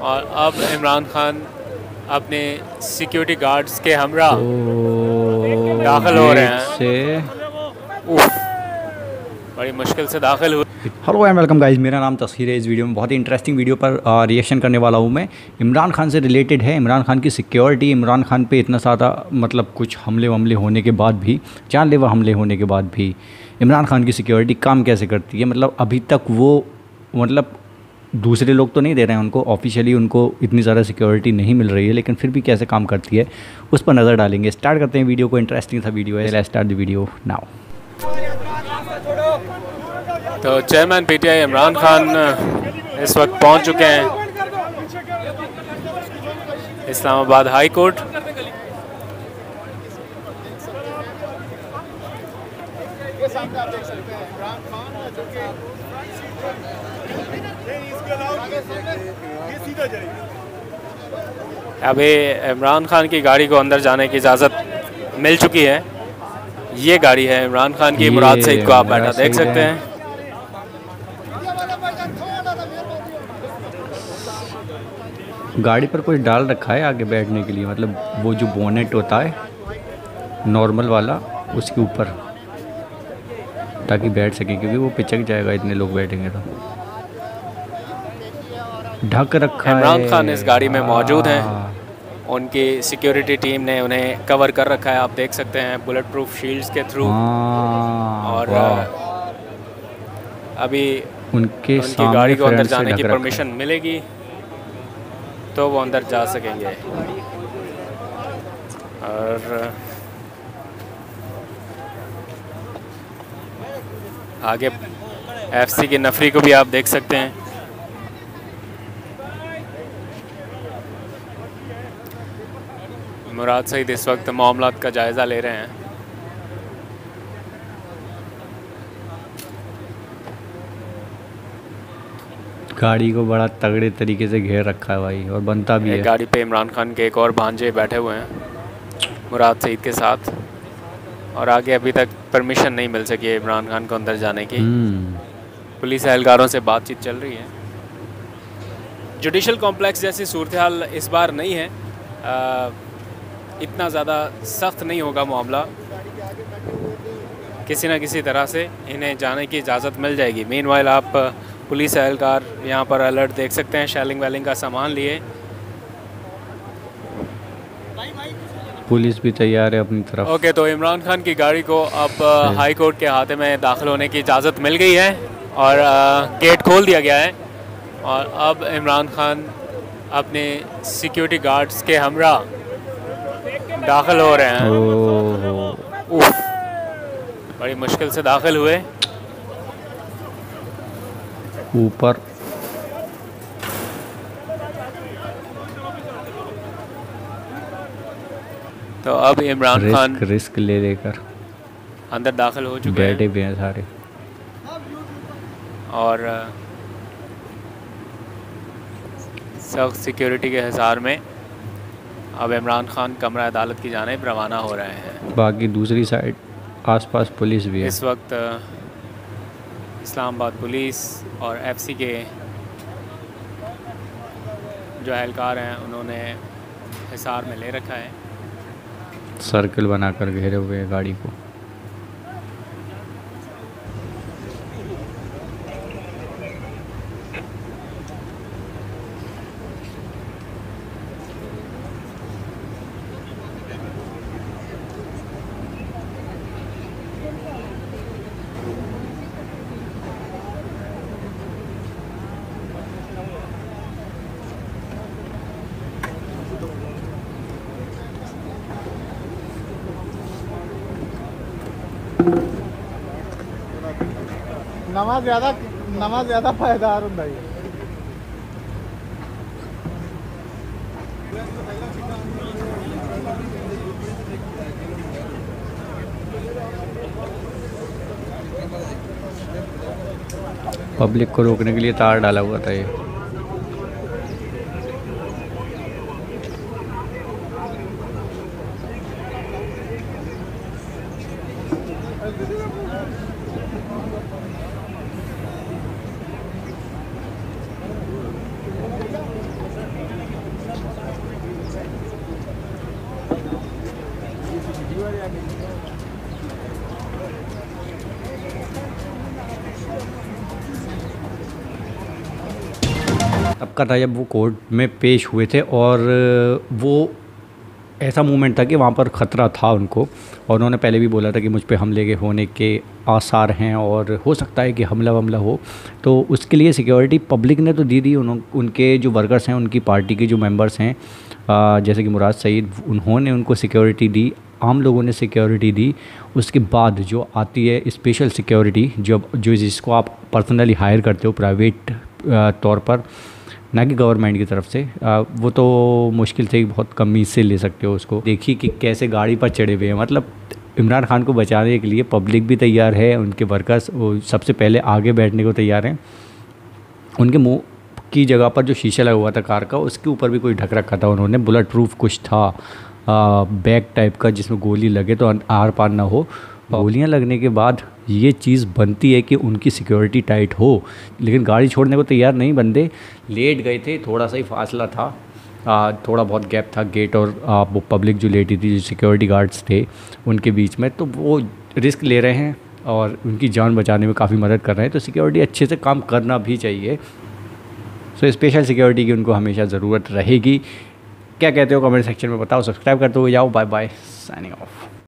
और अब इमरान खान अपने सिक्योरिटी गार्ड्स के हमरा तो दाखिल हो रहे हैं। से बड़ी मुश्किल से दाखिल हुए। हेलो एंड वेलकम गाइस मेरा नाम तस्वीर है इस वीडियो में। बहुत ही इंटरेस्टिंग वीडियो पर रिएक्शन करने वाला हूँ मैं। इमरान खान से रिलेटेड है इमरान खान की सिक्योरिटी इमरान खान पे इतना सारा मतलब कुछ हमले वमले होने के बाद भी जानलेवा हमले होने के बाद भी इमरान खान की सिक्योरिटी काम कैसे करती है? मतलब अभी तक वो मतलब दूसरे लोग तो नहीं दे रहे हैं उनको ऑफिशियली उनको इतनी ज़्यादा सिक्योरिटी नहीं मिल रही है लेकिन फिर भी कैसे काम करती है उस पर नज़र डालेंगे। स्टार्ट करते हैं वीडियो को इंटरेस्टिंग था वीडियो है। स्टार्ट द वीडियो नाउ तो चेयरमैन पीटीआई इमरान खान इस वक्त पहुँच चुके हैं इस्लामाबाद हाई कोर्ट सामने आप देख सकते हैं इमरान खान जो कि अभी इमरान खान की गाड़ी को अंदर जाने की इजाज़त मिल चुकी है। ये गाड़ी है इमरान खान की मुराद सईद को आप बैठा देख सकते हैं गाड़ी पर कुछ डाल रखा है आगे बैठने के लिए? मतलब वो जो बोनेट होता है नॉर्मल वाला उसके ऊपर ताकि बैठ सके क्योंकि वो पिचक जाएगा इतने लोग बैठेंगे तो। ढक रखा है। इमरान खान इस गाड़ी में मौजूद हैं। हाँ, उनकी सिक्योरिटी टीम ने उन्हें कवर कर रखा है आप देख सकते हैं बुलेट प्रूफ शील्ड्स के थ्रू हाँ, और अभी उनके उनकी गाड़ी को अंदर जाने की परमिशन मिलेगी तो वो अंदर जा सकेंगे। और आगे एफसी की नफरी को भी आप देख सकते हैं। मुराद सईद इस वक्त मामला का जायज़ा ले रहे हैं। गाड़ी को बड़ा तगड़े तरीके से घेर रखा है भाई और बनता भी है। गाड़ी पे इमरान खान के एक और भांजे बैठे हुए हैं मुराद सईद के साथ। और आगे अभी तक परमिशन नहीं मिल सकी है इमरान खान को अंदर जाने की। हम्म, पुलिस एहलकारों से बातचीत चल रही है। जुडिशल कॉम्प्लेक्स जैसी सूरत हाल इस बार नहीं है। आ, इतना ज़्यादा सख्त नहीं होगा मामला। किसी न किसी तरह से इन्हें जाने की इजाज़त मिल जाएगी। मेन आप पुलिस एहलकार यहाँ पर अलर्ट देख सकते हैं शैलिंग वैलिंग का सामान लिए। पुलिस भी तैयार है अपनी तरफ़। ओके तो इमरान खान की गाड़ी को अब हाई कोर्ट के हाथे में दाखिल होने की इजाज़त मिल गई है और गेट खोल दिया गया है। और अब इमरान खान अपने सिक्योरिटी गार्ड्स के हमरा दाखिल हो रहे हैं। उफ, बड़ी मुश्किल से दाखिल हुए। ऊपर। तो अब इमरान खान रिस्क रिस्क ले लेकर। अंदर दाखिल हो चुके बैठे भी हैं सारे। और सख्त सिक्योरिटी के हिसार में। अब इमरान खान कमरा अदालत की जानब रवाना हो रहे हैं। बाकी दूसरी साइड आसपास पुलिस भी है। इस वक्त इस्लामाबाद पुलिस और एफसी के जो एहलकार हैं उन्होंने हिसार में ले रखा है। सर्कल बनाकर घेरे हुए गाड़ी को। ਨਵਾਂ ਜ਼ਿਆਦਾ ਨਵਾਂ ਜ਼ਿਆਦਾ ਫਾਇਦਾਰ ਹੁੰਦਾ ਜੀ। पब्लिक को रोकने के लिए तार डाला हुआ था ये। धक्का था जब वो कोर्ट में पेश हुए थे और वो ऐसा मोमेंट था कि वहाँ पर ख़तरा था उनको और उन्होंने पहले भी बोला था कि मुझ पर हमले के होने के आसार हैं और हो सकता है कि हमला वमला हो। तो उसके लिए सिक्योरिटी पब्लिक ने तो दी दी उन, उनके जो वर्कर्स हैं उनकी पार्टी के जो मेंबर्स हैं जैसे कि मुराद सईद उन्होंने उनको सिक्योरिटी दी आम लोगों ने सिक्योरिटी दी। उसके बाद जो आती है स्पेशल सिक्योरिटी जो जो जिसको आप पर्सनली हायर करते हो प्राइवेट तौर पर ना कि गवर्नमेंट की तरफ़ से आ, वो तो मुश्किल से बहुत कमी से ले सकते हो उसको। देखिए कि कैसे गाड़ी पर चढ़े हुए हैं। मतलब इमरान खान को बचाने के लिए पब्लिक भी तैयार है उनके वर्कर्स वो सबसे पहले आगे बैठने को तैयार हैं। उनके मुँह की जगह पर जो शीशा लगा हुआ था कार का उसके ऊपर भी कोई ढक रखा था उन्होंने। बुलेट प्रूफ कुछ था बैग टाइप का जिसमें गोली लगे तो आर पार ना हो। गोलियाँ लगने के बाद ये चीज़ बनती है कि उनकी सिक्योरिटी टाइट हो। लेकिन गाड़ी छोड़ने को तैयार नहीं बंदे लेट गए थे थोड़ा सा ही फासला था। आ, थोड़ा बहुत गैप था गेट और आ, वो पब्लिक जो लेटी थी जो सिक्योरिटी गार्ड्स थे उनके बीच में। तो वो रिस्क ले रहे हैं और उनकी जान बचाने में काफ़ी मदद कर रहे हैं। तो सिक्योरिटी अच्छे से काम करना भी चाहिए। सो स्पेशल सिक्योरिटी की उनको हमेशा ज़रूरत रहेगी। क्या कहते हो? कमेंट सेक्शन में बताओ। सब्सक्राइब करते हुए जाओ। Bye bye signing of